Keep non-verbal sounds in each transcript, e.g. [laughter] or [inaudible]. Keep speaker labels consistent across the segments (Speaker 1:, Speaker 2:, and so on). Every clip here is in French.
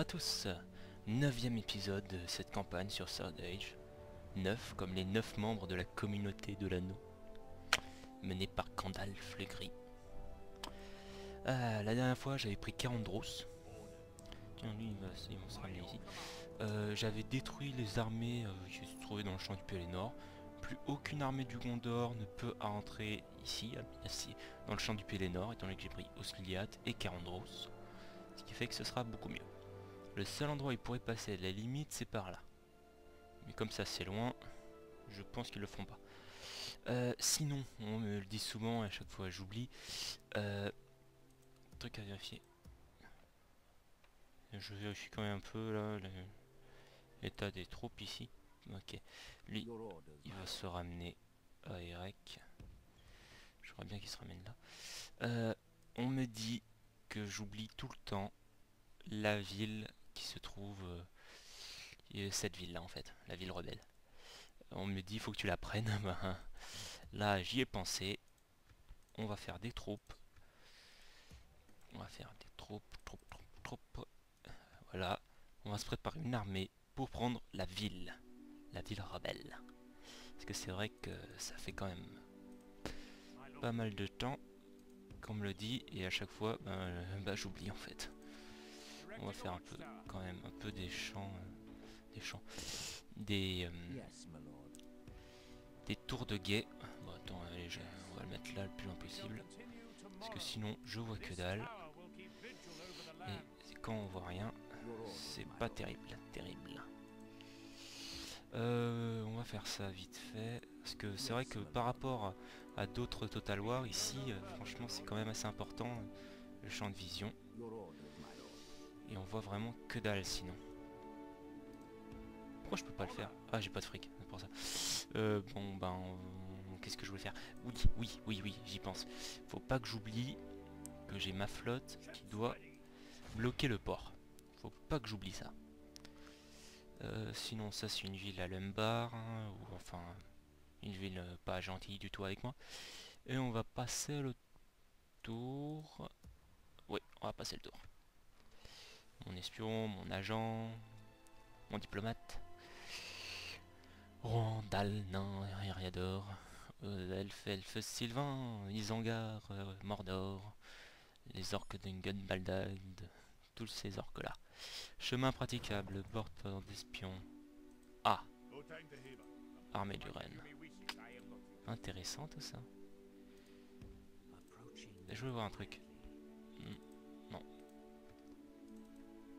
Speaker 1: à tous, neuvième épisode de cette campagne sur Third Age. Neuf comme les neuf membres de la communauté de l'anneau. Mené par Gandalf le Gris. Ah, la dernière fois j'avais pris 40 drosses. Tiens lui il va, se ici. Euh, j'avais détruit les armées euh, qui se trouvaient dans le champ du Pélénor. Plus aucune armée du Gondor ne peut entrer ici, ici dans le champ du Pélénor, étant donné que j'ai pris Osgiliath et 40 drosses. Ce qui fait que ce sera beaucoup mieux. Le seul endroit où ils pourraient passer la limite, c'est par là. Mais comme ça, c'est loin, je pense qu'ils le font pas. Euh, sinon, on me le dit souvent, et à chaque fois j'oublie. Euh, truc à vérifier. Je vérifie quand même un peu l'état des troupes ici. Ok. Lui, il va se ramener à Erek. Je crois bien qu'il se ramène là. Euh, on me dit que j'oublie tout le temps la ville se trouve... Euh, cette ville là en fait, la ville rebelle. On me dit faut que tu la prennes. [laughs] Ben, là j'y ai pensé. On va faire des troupes. On va faire des troupes, troupes, troupes. Voilà. On va se préparer une armée pour prendre la ville. La ville rebelle. Parce que c'est vrai que ça fait quand même pas mal de temps qu'on me le dit et à chaque fois ben, bah, j'oublie en fait on va faire un peu quand même un peu des champs euh, des des euh, des tours de guet. Bon attends allez on va le mettre là le plus loin possible. Parce que sinon je vois que dalle. Et quand on voit rien c'est pas terrible terrible. Euh, on va faire ça vite fait. Parce que c'est vrai que par rapport à, d'autres Total War ici franchement c'est quand même assez important le champ de vision et on voit vraiment que dalle sinon. Pourquoi je peux pas le faire? Ah j'ai pas de fric, pour ça. Euh, bon ben qu'est-ce que je voulais faire? Oui, oui, oui, oui, j'y pense. Faut pas que j'oublie que j'ai ma flotte qui doit bloquer le port. Faut pas que j'oublie ça. Euh, sinon ça c'est une ville à Lumbar, hein, ou enfin une ville pas gentille du tout avec moi. Et on va passer le tour. Oui, on va passer le tour mon espion, mon agent, mon diplomate. Randall, non, Riador, euh, Elf, Elf, Sylvain, Isengard, euh, Mordor, les orques d'Ungunbaldad, tous ces orques-là. Chemin praticable, porteur d'espions. Ah Armée du Rennes. Intéressant tout ça. Je veux voir un truc.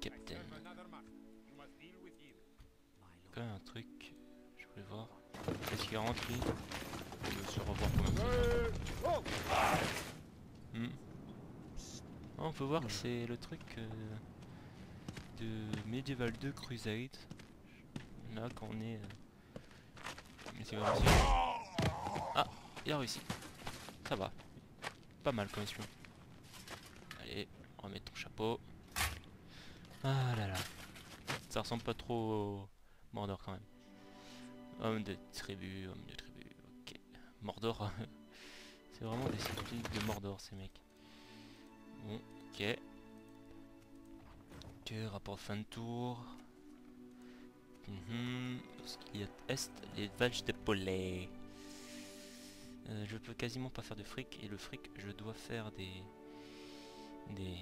Speaker 1: Captain. Quand un truc, je voulais voir. Qu'est-ce qu'il rentre lui? Je veux se revoir. Hmm. Ah, on peut voir que c'est le truc euh, de Medieval 2 Crusade. Là quand on est... Euh... Ah Il a réussi. Ça va. Pas mal quand même. Allez, remet ton chapeau. Ah là là. Ça ressemble pas trop au Mordor quand même. Homme de tribu, homme de tribu, ok. Mordor, [laughs] c'est vraiment des scientifiques de Mordor ces mecs. Bon, ok. Ok, rapport fin de tour. Mm Ce qu'il y a est, les vaches de poulet. Euh, je peux quasiment pas faire de fric et le fric je dois faire des des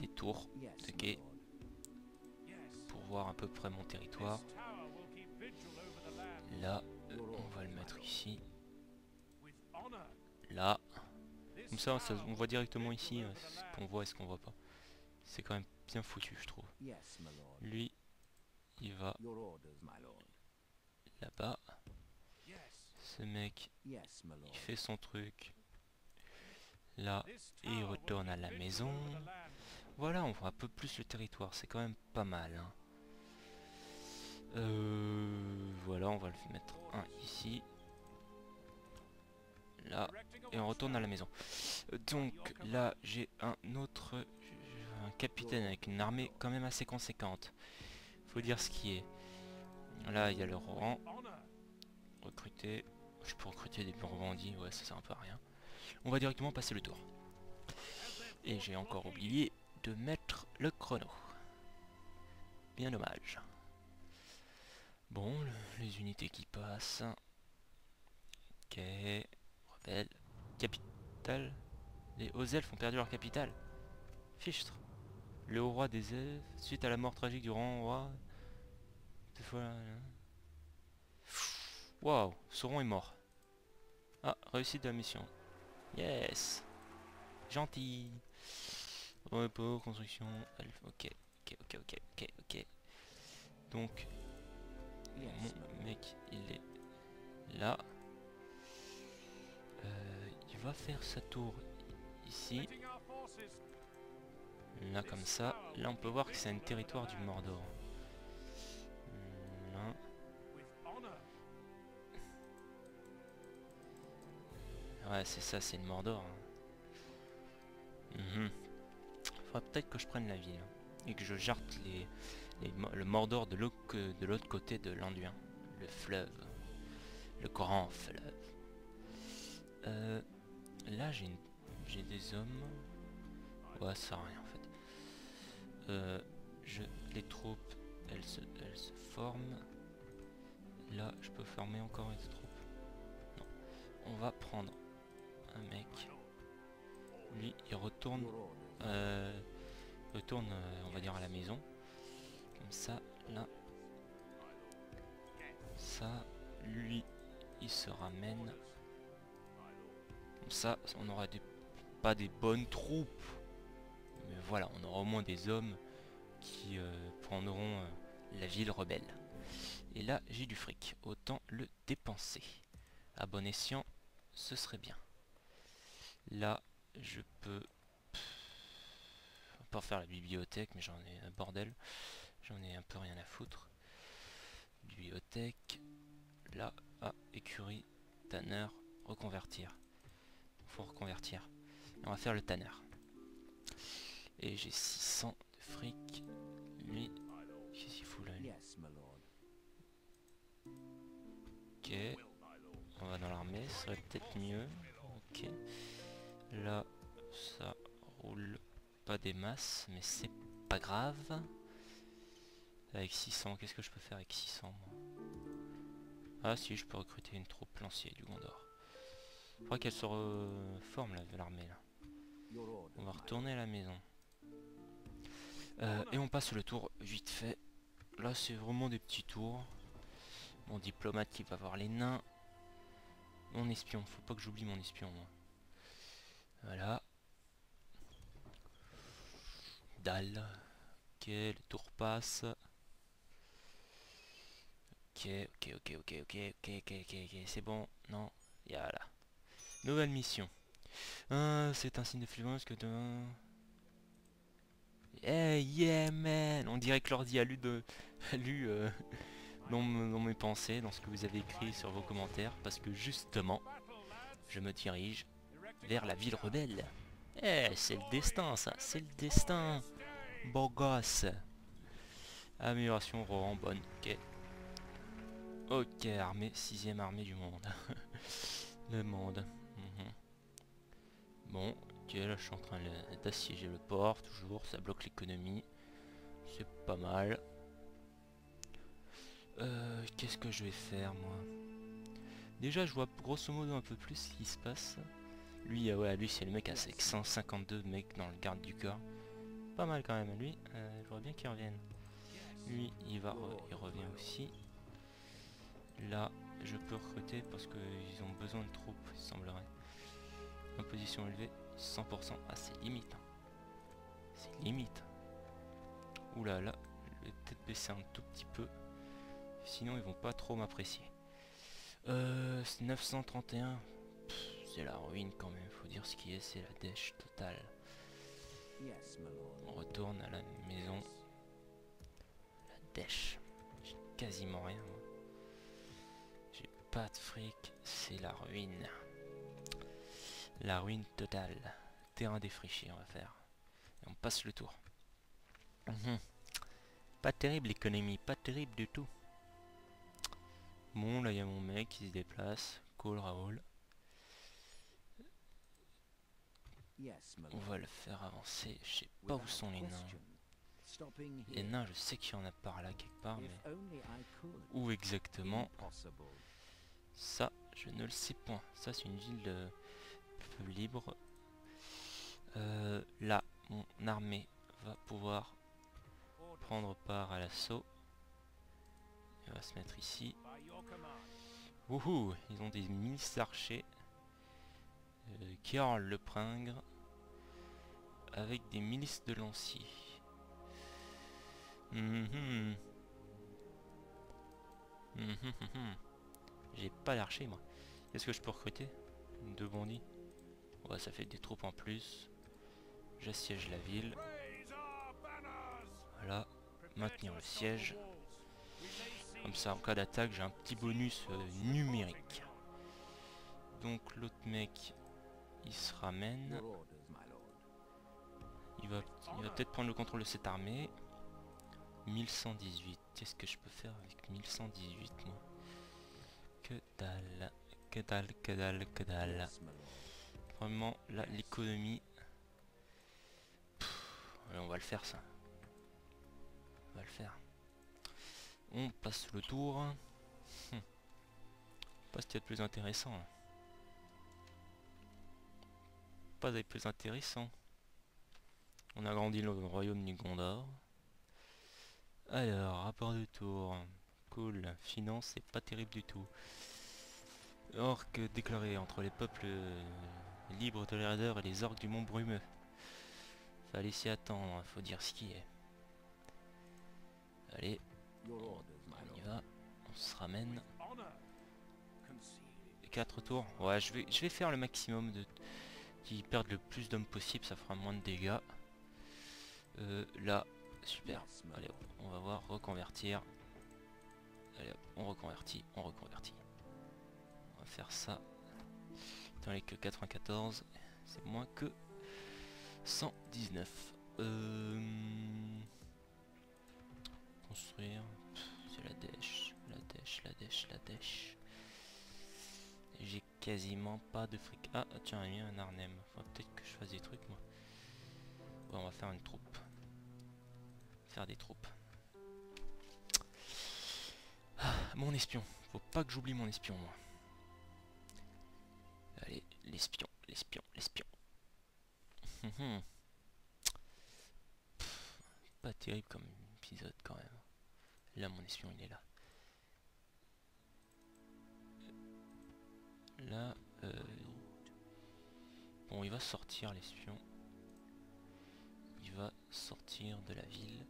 Speaker 1: des tours de pour voir à peu près mon territoire. Là, euh, on va le mettre ici. Là. Comme ça, on voit directement ici hein, ce qu'on voit et ce qu'on voit pas. C'est quand même bien foutu, je trouve. Lui, il va là-bas. Ce mec, il fait son truc. Là, et il retourne à la maison. Voilà, on voit un peu plus le territoire, c'est quand même pas mal. Hein. Euh, voilà, on va le mettre un ici. Là, et on retourne à la maison. Donc, là, j'ai un autre... Capitaine avec une armée quand même assez conséquente. Faut dire ce qui est. Là, il y a le rang. Recruter. Je peux recruter des bandits, ouais, ça sert un peu à rien. On va directement passer le tour. Et j'ai encore oublié de mettre le chrono. Bien dommage. Bon, les unités qui passent. Ok. Rebelle. Capitale. Les hauts elfes ont perdu leur capitale. Fichtre. Le haut roi des elfes, suite à la mort tragique du grand roi. Deux fois. Hein. Waouh, Sauron est mort. Ah, réussite de la mission. Yes Gentil Repos, construction, ok, ok, ok, ok, ok, ok. Donc, mon mec, il est là. Euh, il va faire sa tour ici. Là, comme ça. Là, on peut voir que c'est un territoire du Mordor. Là. Ouais, c'est ça, c'est le Mordor. Hein. Faudrait peut-être que je prenne la ville. Hein, et que je jarte les, le Mordor de l'autre côté de l'Anduin. Le fleuve. Le grand fleuve. Euh, là, j'ai des hommes. Ouais, ça rien en fait. Euh, je, les troupes, elles se, elles se forment. Là, je peux former encore une troupe. Non. On va prendre un mec. Lui, il retourne, euh, retourne, euh, on va dire à la maison. Comme ça, là. Ça, lui, il se ramène. Comme ça, on aura des, pas des bonnes troupes. Mais voilà, on aura au moins des hommes qui euh, prendront la ville rebelle. Et là, j'ai du fric. Autant le dépenser. À bon escient, ce serait bien. Là, je peux... pas faire la bibliothèque, mais j'en ai un bordel. J'en ai un peu rien à foutre. Bibliothèque. Là, ah, écurie, tanner, reconvertir. Faut reconvertir. on va faire le tanner. Et j'ai 600 de fric. Lui, qu'est-ce qu'il fout là Ok. On va dans l'armée, ce serait peut-être mieux. Ok. Là, ça roule pas des masses, mais c'est pas grave. Avec 600, qu'est-ce que je peux faire avec 600 moi? Ah si, je peux recruter une troupe lancier du Gondor. Je crois qu'elle se reforme l'armée là. On va retourner à la maison. Euh, et on passe le tour vite fait. Là c'est vraiment des petits tours. Mon diplomate qui va voir les nains. Mon espion, faut pas que j'oublie mon espion moi. Voilà. Dalle. Ok, le tour passe. Ok, ok, ok, ok, ok, ok, ok, ok, ok, c'est bon. Non, voilà. Nouvelle mission. Ah, c'est un signe de fluence que de... Hey, yeah, man On dirait que l'ordi a lu, de... a lu euh, dans mes pensées, dans ce que vous avez écrit sur vos commentaires, parce que justement, je me dirige vers la ville rebelle. Eh, c'est le destin, ça, c'est le destin. Beau gosse. Amélioration Rohan, bonne. Ok. Ok, armée, sixième armée du monde. [laughs] le monde. Mhm. Bon, ok, là je suis en train d'assiéger le port, toujours, ça bloque l'économie. C'est pas mal. Euh, Qu'est-ce que je vais faire, moi? Déjà, je vois grosso modo un peu plus ce qui se passe. Lui, euh, ouais, lui c'est le mec avec 152 mecs dans le garde du corps. Pas mal quand même, lui. Euh, je bien qu'il revienne. Lui, il va, il revient aussi. Là, je peux recruter parce qu'ils ont besoin de troupes, il semblerait. position élevée, 100%. Ah, c'est limite. Hein. C'est limite. Oula, là, je vais peut-être baisser un tout petit peu. Sinon, ils vont pas trop m'apprécier. Euh, 931 c'est la ruine quand même, faut dire ce qui est, c'est la dèche totale. On retourne à la maison. La dèche. J'ai quasiment rien. J'ai pas de fric, c'est la ruine. La ruine totale. Terrain défriché, on va faire. Et on passe le tour. Mhm. Pas terrible l'économie, pas terrible du tout. Bon, là il y a mon mec qui se déplace. Cool Raoul. On va le faire avancer. Je sais pas où sont les nains. Les nains, je sais qu'il y en a par là quelque part, mais où exactement Ça, je ne le sais point. Ça, c'est une ville de... libre. Euh, là, mon armée va pouvoir prendre part à l'assaut. Il va se mettre ici. Wouhou Ils ont des milices archers. Euh, Karl le Pringre. Avec des milices de lanciers. Mhm. Mhm, mhm, J'ai pas l'archer moi. Est-ce que je peux recruter Deux bandits? Ouais ça fait des troupes en plus. J'assiège la ville. Voilà. Maintenir le siège. Comme ça, en cas d'attaque, j'ai un petit bonus euh, numérique. Donc l'autre mec, il se ramène. Il va, peut-être prendre le contrôle de cette armée. 1118. Qu'est-ce que je peux faire avec 1118, moi? Que dalle. Que dalle, que dalle, que dalle. Vraiment, là, l'économie... On va le faire, ça. On va le faire. On passe le tour. Hum. Pas ce qu'il y a de plus intéressant. Pas de plus intéressant. On a grandi le royaume du Gondor. Alors, rapport de tour. Cool. Finance, c'est pas terrible du tout. Orques déclaré entre les peuples libres de l'Erder et les orques du mont Brumeux. Fallait s'y attendre, faut dire ce qui est. Allez, on y va, on se ramène. 4 tours. Ouais, je vais, je vais faire le maximum de... Qui perdent le plus d'hommes possible, ça fera moins de dégâts. Euh, là, super. Allez, on va voir, reconvertir. Allez, on reconvertit, on reconvertit. On va faire ça. Dans les que 94, c'est moins que 119. Euh construire. C'est la dèche, la dèche, la dèche, la dèche. J'ai quasiment pas de fric. Ah tiens, il y un Arnhem. Faut peut-être que je fasse des trucs moi. Ouais, on va faire une troupe. Faire des troupes. Ah, mon espion. Faut pas que j'oublie mon espion moi. Allez, l'espion, l'espion, l'espion. Hum, hum. pas terrible comme épisode quand même. Là, mon espion, il est là. Euh, bon, il va sortir l'espion. Il va sortir de la ville.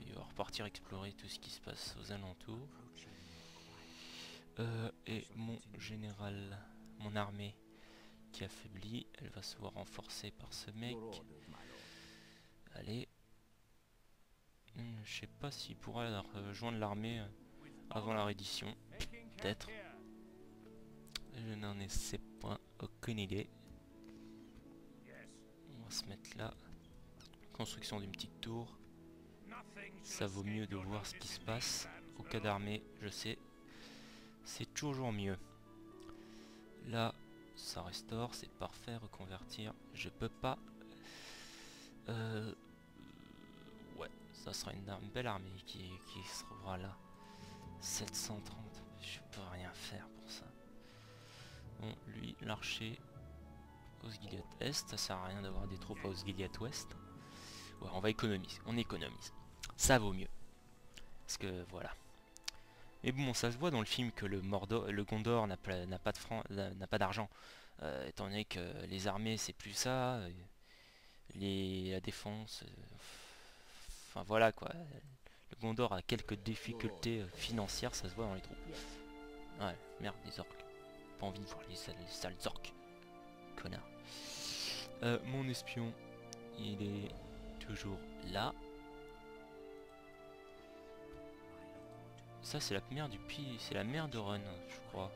Speaker 1: Il va repartir explorer tout ce qui se passe aux alentours. Euh, et mon général, mon armée qui affaiblit, elle va se voir renforcée par ce mec. Allez, Hmm, je sais pas s'il pourrait rejoindre l'armée euh, avant la reddition. Je n'en ai sais point aucune idée. On va se mettre là. Construction d'une petite tour. Ça vaut mieux de voir ce qui se passe. Au cas d'armée, je sais. C'est toujours mieux. Là, ça restaure, c'est parfait. Reconvertir, je peux pas. Euh, ça sera une, belle armée qui, qui sera là. 730, je peux rien faire pour ça. Bon, lui, l'archer, Osgiliath Est, ça sert à rien d'avoir des troupes à Osgiliath Ouest. Ouais, on va économiser, on économise. Ça vaut mieux. Parce que, voilà. Mais bon, ça se voit dans le film que le, Mordor, le Gondor n'a pas, d'argent. Euh, étant donné que les armées, c'est plus ça. Les, la défense... Euh, Enfin voilà quoi. Gondor a quelques difficultés euh, financières, ça se voit dans les troupes. Ouais, merde, des orques. Pas envie de voir les, sales orques. Connard. Euh, mon espion, il est toujours là. Ça c'est la mer du Pi, c'est la mer de Run, je crois.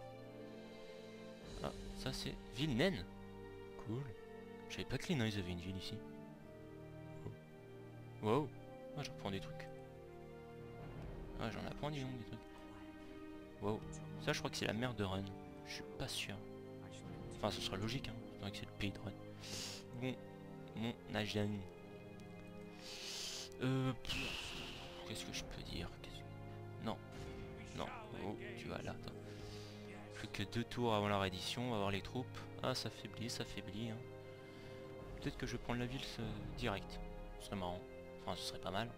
Speaker 1: Ah, ça c'est ville. Cool. Je savais pas que les ils avaient une ville ici. Wow. Ah, j'apprends des trucs. Ah, j'en apprends, disons, des trucs. Wow. Ça, je crois que c'est la mer de Run. Je suis pas sûr. Enfin, ce sera logique, hein. c'est le pays de Rennes. Bon, mon agent. Euh, Qu'est-ce que je peux dire? Non. Non. Oh, tu vas là, Plus que deux tours avant la reddition, on va voir les troupes. Ah, ça faiblit, ça faiblit. Hein. Peut-être que je vais prendre la ville direct. Ce serait marrant. Enfin, ce serait pas mal.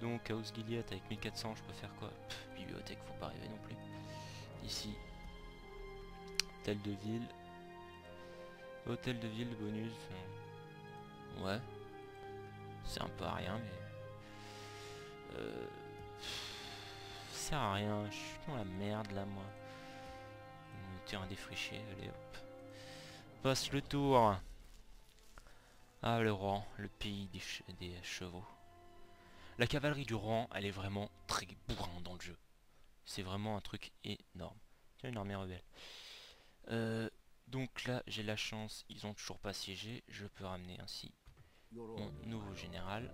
Speaker 1: Donc, House Gilead avec 1400, je peux faire quoi? Bibliothèque, faut pas rêver non plus. Ici. Hôtel de ville. Hôtel de ville, bonus. Ouais. C'est un peu à rien, mais... Euh... sert à rien. Je suis dans la merde, là, moi. Terrain défriché, allez, hop. Passe le tour. Ah, le rang, le pays des chevaux. La cavalerie du rang, elle est vraiment très bourrin dans le jeu. C'est vraiment un truc énorme. Tiens, une armée rebelle. Euh, donc là, j'ai la chance, ils ont toujours pas siégé. Je peux ramener ainsi mon nouveau général.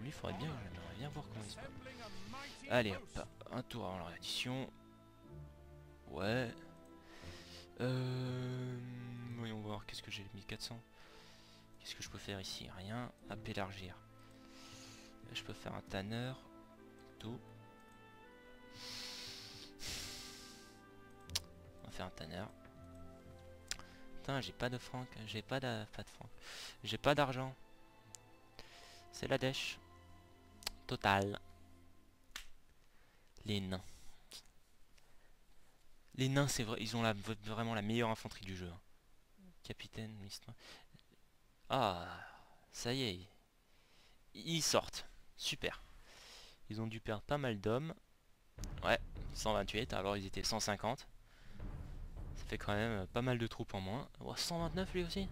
Speaker 1: Lui, il faudrait bien, j'aimerais bien voir comment il se passe. Allez, hop, un tour avant la réédition. Ouais. Euh, voyons voir, qu'est-ce que j'ai 1400 Qu'est-ce que je peux faire ici? Rien. Hop, élargir. Je peux faire un tanner. Tout. On va faire un tanner. Putain, j'ai pas de franc. J'ai pas de... Pas. J'ai pas d'argent. C'est la dèche. Total. Les nains. Les nains, c'est vrai, ils ont la, vraiment la meilleure infanterie du jeu. Hein. Capitaine, Ah, ça y est. Ils sortent. Super. Ils ont dû perdre pas mal d'hommes. Ouais, 128, alors ils étaient 150. Ça fait quand même pas mal de troupes en moins. 129 lui aussi?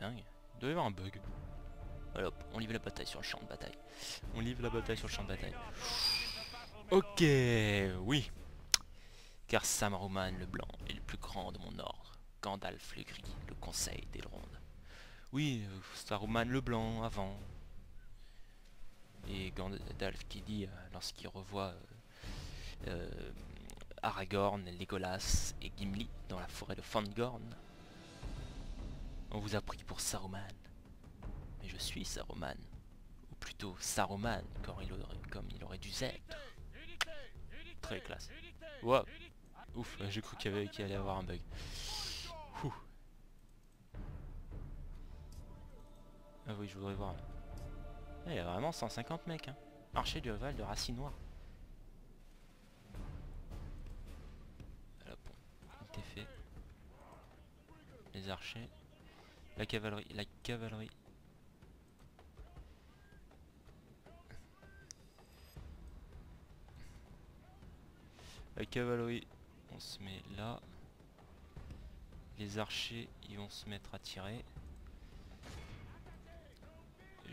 Speaker 1: Dingue. Il doit y avoir un bug. Voilà, on livre la bataille sur le champ de bataille. On livre la bataille sur le champ de bataille. Ok, oui. Car Samaruman le blanc est le plus grand de mon ordre. Gandalf le gris, le conseil des rondes. Oui, euh, Saruman le blanc avant. Et Gandalf qui dit euh, lorsqu'il revoit euh, Aragorn, Legolas et Gimli dans la forêt de Fangorn. On vous a pris pour Saruman. Mais je suis Saruman. Ou plutôt Saruman, comme il aurait, comme il dû être. Très classe. Wow. Ouf, j'ai cru qu'il allait avoir un bug. Ah oui, je voudrais voir. Ah, il y a vraiment 150 mecs. Hein. Du rival de Racine Noire. Fait. Les archers. La cavalerie. La cavalerie. La cavalerie, on se met là. Les archers, ils vont se mettre à tirer.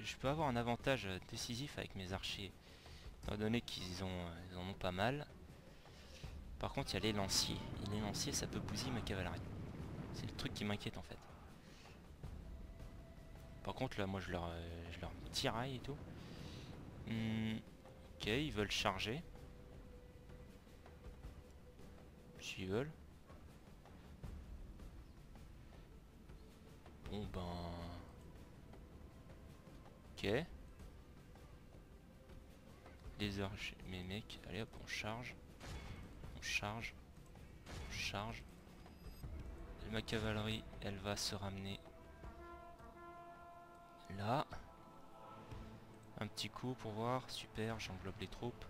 Speaker 1: Je peux avoir un avantage décisif avec mes archers. Étant donné qu'ils ont, ils en ont pas mal. Par contre, il y a les lanciers. Les lanciers, ça peut bousiller ma cavalerie. C'est le truc qui m'inquiète en fait. Par contre, là, moi, je leur, je leur tiraille et tout. Hmm, ok, ils veulent charger. S'ils veulent. Bon ben... Les archers, mes mecs, allez hop, on charge. On charge. On charge. ma cavalerie, elle va se ramener là. Un petit coup pour voir. Super, j'enveloppe les troupes.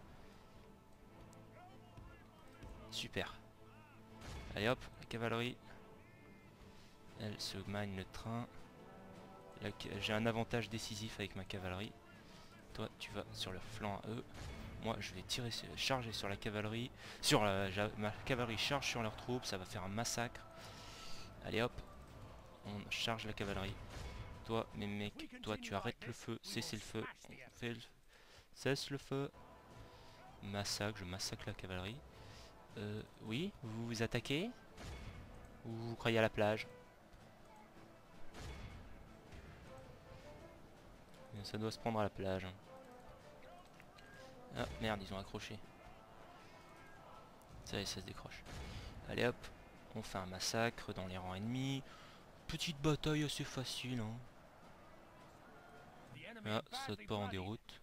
Speaker 1: Super. Allez hop, la cavalerie. Elle se magne le train. J'ai un avantage décisif avec ma cavalerie. Toi, tu vas sur leur flanc à eux. Moi, je vais tirer, charger sur la cavalerie. Sur la, ma cavalerie charge sur leurs troupes. Ça va faire un massacre. Allez hop. On charge la cavalerie. Toi, mes mecs, toi, tu arrêtes le feu. Cessez le feu. On le... Cesse le feu. Massacre, je massacre la cavalerie. Euh, oui, vous vous attaquez? Ou vous croyez à la plage? Ça doit se prendre à la plage. Ah merde, ils ont accroché. Ça y est, ça se décroche. Allez hop, on fait un massacre dans les rangs ennemis. Petite bataille assez facile. Hein. Là, ça te part en déroute.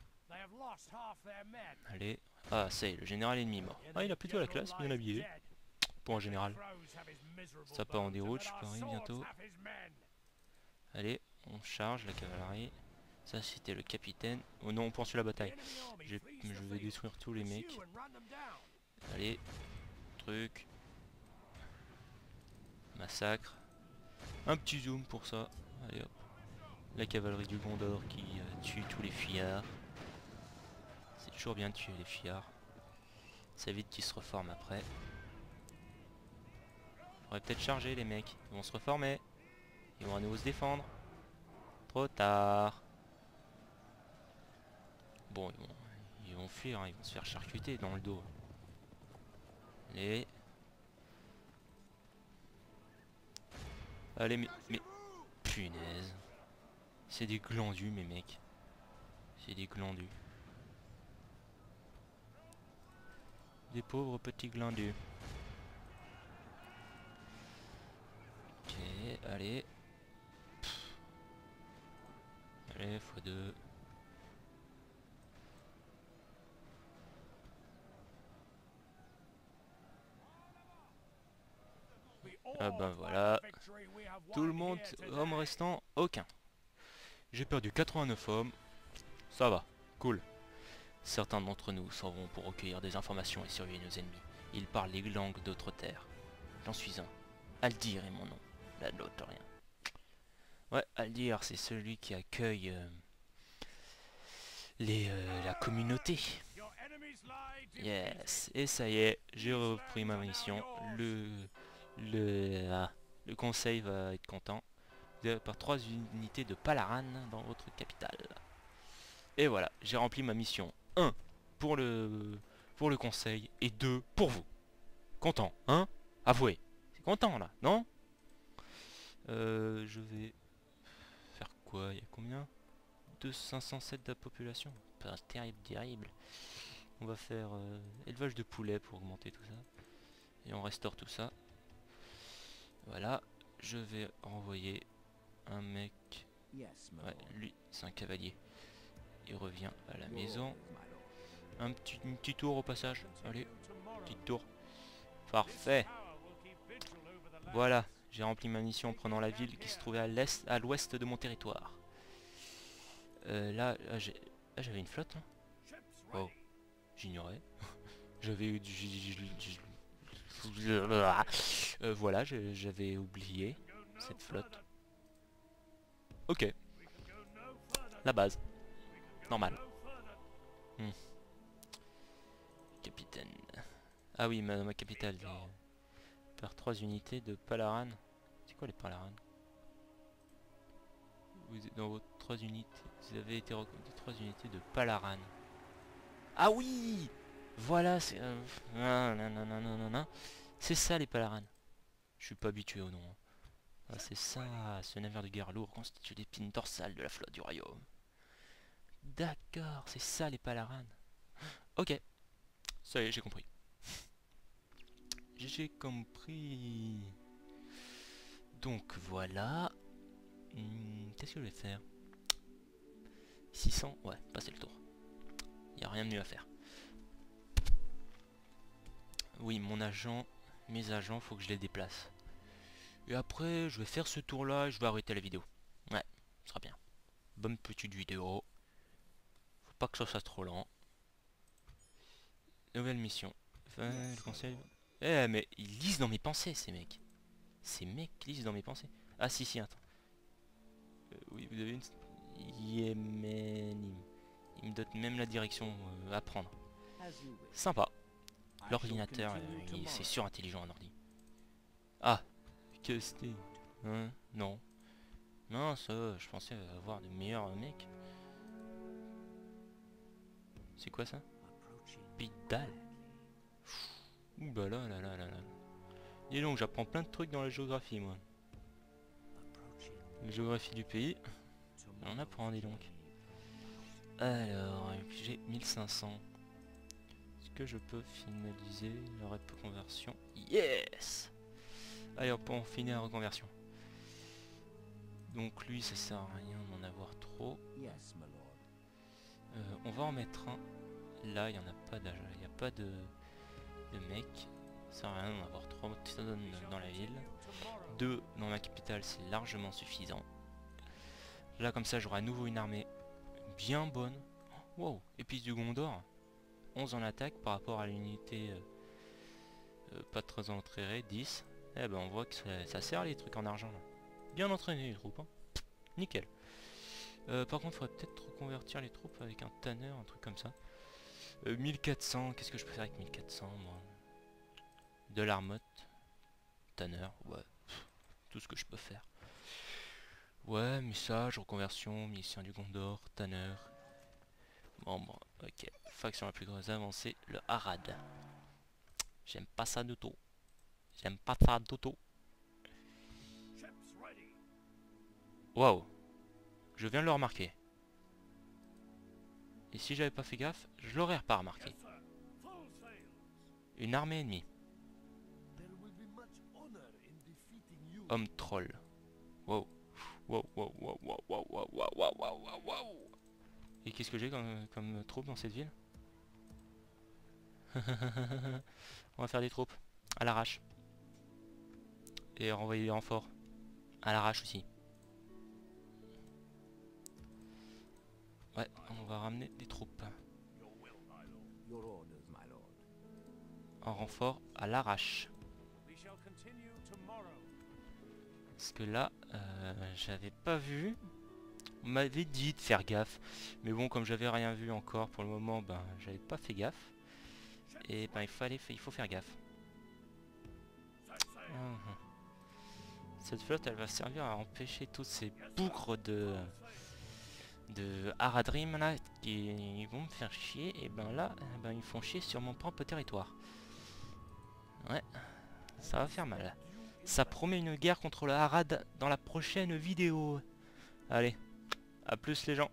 Speaker 1: Allez. Ah, c'est le général ennemi mort. Ah, il a plutôt la classe, bien habillé. Pour un général. Ça part en déroute, je parie bientôt. Allez, on charge la cavalerie. Ça c'était le capitaine. Oh non, on poursuit la bataille. Je vais détruire tous les mecs. Allez, truc. Massacre. Un petit zoom pour ça. Allez hop. La cavalerie du Gondor qui euh, tue tous les fillards. C'est toujours bien de tuer les fillards. Ça évite qu'ils se reforment après. On va peut-être charger les mecs. Ils vont se reformer. Ils vont à nouveau se défendre. Trop tard. Bon, ils vont, fuir, hein. ils vont se faire charcuter dans le dos. Allez. Allez, mais... Punaise. C'est des glandus, mes mecs. C'est des glandus. Des pauvres petits glandus. Ok, allez. Allez, x2. Ah ben voilà. Tout le monde, homme restant, aucun. J'ai perdu 89 hommes. Ça va, cool. Certains d'entre nous s'en vont pour recueillir des informations et surveiller nos ennemis. Ils parlent les langues d'autres terres. J'en suis un. Aldir est mon nom. La l'autre rien. Ouais, Aldir, c'est celui qui accueille euh, les, euh, la communauté. Yes, et ça y est, j'ai repris ma mission. Le le, ah, le conseil va être content. Par trois unités de Palaran dans votre capitale. Et voilà, j'ai rempli ma mission. 1 pour le, pour le conseil et 2 pour vous. Content, hein? Avouez. C'est content là, non? Euh, Je vais faire quoi? Il y a combien? 507 de la population Pas terrible, terrible. On va faire euh, élevage de poulet pour augmenter tout ça. Et on restaure tout ça. Voilà, je vais renvoyer un mec. Ouais, lui, c'est un cavalier. Il revient à la maison. Un petit, tour au passage. Allez, petit tour. Parfait. Voilà, j'ai rempli ma mission en prenant la ville qui se trouvait à l'est, à l'ouest de mon territoire. Euh, là, j'avais une flotte. Hein. Oh, j'ignorais. j'avais eu du euh, voilà, j'avais oublié cette flotte. Ok. La base. Normal. Hmm. Capitaine. Ah oui, ma, capitale. Par trois unités de Palaran. C'est quoi les Palaran? Vous dans vos trois unités. Vous avez été recommandé trois unités de Palaran. Ah oui voilà, c'est... Euh, c'est ça les palaranes. Je suis pas habitué au nom. Ah, c'est ça, ce navire de guerre lourd constitue l'épine dorsale de la flotte du royaume. D'accord, c'est ça les palaranes. Ok, ça y est, j'ai compris. J'ai compris. Donc voilà. Hmm, qu'est-ce que je vais faire? 600, ouais, passer le tour. Il a rien de mieux à faire. Oui, mon agent, mes agents, faut que je les déplace. Et après, je vais faire ce tour-là et je vais arrêter la vidéo. Ouais, ce sera bien. Bonne petite vidéo. Faut pas que ça soit trop lent. Nouvelle mission. Enfin, le conseil... Eh, mais ils lisent dans mes pensées, ces mecs. Ces mecs lisent dans mes pensées. Ah, si, si, attends. Euh, oui, vous avez une... Yémenim. Il me donne même la direction euh, à prendre. Sympa. L'ordinateur, euh, c'est surintelligent un ordi. Ah, que c'était Hein Non. Non, ça, je pensais avoir de meilleurs mecs. C'est quoi ça? Bidal. Ouh bah là là là là là. Et donc, j'apprends plein de trucs dans la géographie, moi. La géographie du pays. On apprend, dis donc. Alors, j'ai 1500 que je peux finaliser la conversion Yes Allez on finit la reconversion. Donc lui, ça sert à rien d'en avoir trop. Euh, on va en mettre un. Là, il n'y en a pas d'âge, il n'y a pas de, de mec. Ça sert à rien d'en avoir trois dans la ville. Deux dans la capitale, c'est largement suffisant. Là, comme ça, j'aurai à nouveau une armée bien bonne. Wow, épice du Gondor. 11 en attaque par rapport à l'unité euh, euh, pas très entraînée, 10. Eh ben on voit que ça, sert les trucs en argent là. Bien entraîné les troupes, hein. Nickel. Euh, par contre, faudrait peut-être reconvertir les troupes avec un tanner, un truc comme ça. 1400, qu'est-ce que je peux faire avec 1400 moi? De l'armotte. Tanner, ouais. tout ce que je peux faire. Ouais, message, reconversion, mission du Gondor, Tanner. Bon, ok. Faction la plus avancée, le Harad. J'aime pas ça du tout. J'aime pas ça du tout. Waouh. Je viens de le remarquer. Et si j'avais pas fait gaffe, je l'aurais pas remarqué. Une armée ennemie. Homme troll. Wow. Wow, wow, wow, wow, wow, wow, wow, wow, wow, wow. Et qu'est-ce que j'ai comme, comme dans cette ville? [laughs] On va faire des troupes. À l'arrache. Et renvoyer des renforts. À l'arrache aussi. Ouais, on va ramener des troupes. En renfort à l'arrache. Parce que là, euh, j'avais pas vu. On m'avait dit de faire gaffe. Mais bon, comme j'avais rien vu encore pour le moment, ben j'avais pas fait gaffe. Et ben il fallait, il faut faire gaffe. Mhm. Cette flotte, elle va servir à empêcher tous ces boucres de de Haradrim là qui vont me faire chier. Et ben là, ben ils font chier sur mon propre territoire. Ouais, ça va faire mal. Ça promet une guerre contre le Harad dans la prochaine vidéo. Allez, à plus les gens.